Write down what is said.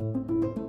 Música